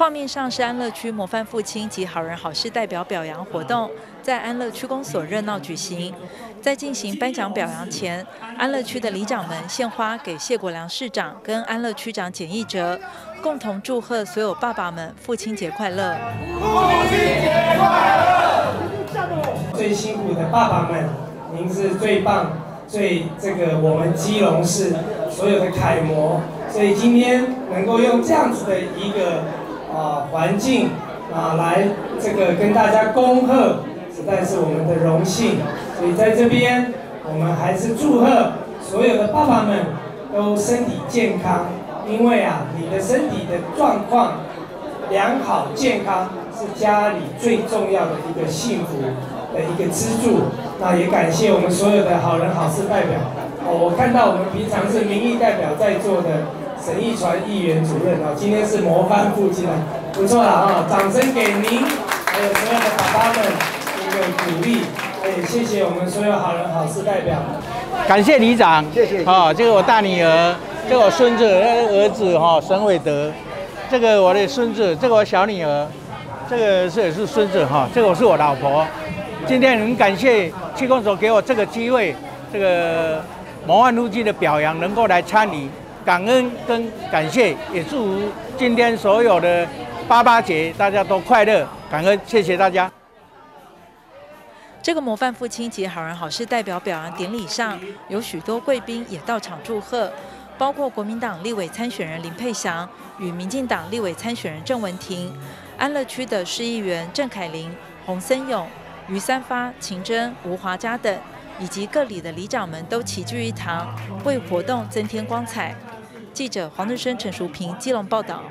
画面上是安乐区模范父亲及好人好事代表表扬活动，在安乐区公所热闹举行。在进行颁奖表扬前，安乐区的里长们献花给谢国良市长跟安乐区长简义哲，共同祝贺所有爸爸们父亲节快乐。父亲节快乐！最辛苦的爸爸们，您是最棒、最这个我们基隆市所有的楷模，所以今天能够用这样子的一个。啊，环境啊，来这个跟大家恭贺，实在是我们的荣幸。所以在这边，我们还是祝贺所有的爸爸们都身体健康，因为啊，你的身体的状况良好健康是家里最重要的一个幸福的一个支柱。那也感谢我们所有的好人好事代表。我看到我们平常是民意代表在座的。沈义传议员主任啊，今天是模范父亲啊，不错了啊，掌声给您，还有所有的爸爸们一个鼓励，哎，谢谢我们所有好人好事代表，感谢里长，谢谢，啊，这个我大女儿，这个我孙子，儿子哈，沈伟德，这个我的孙子，这个我小女儿，这个是也是孙子哈，这个我是我老婆，今天很感谢区公所给我这个机会，这个模范路基的表扬能够来参与。感恩跟感谢，也祝福今天所有的八八节大家都快乐，感恩，谢谢大家。这个模范父亲节好人好事代表表扬典礼上，有许多贵宾也到场祝贺，包括国民党立委参选人林佩祥与民进党立委参选人郑文婷，安乐区的市议员郑凯琳、洪森勇、于三发、秦真、吴华嘉等，以及各里的里长们都齐聚一堂，为活动增添光彩。记者黄日升、陈淑平基隆报道。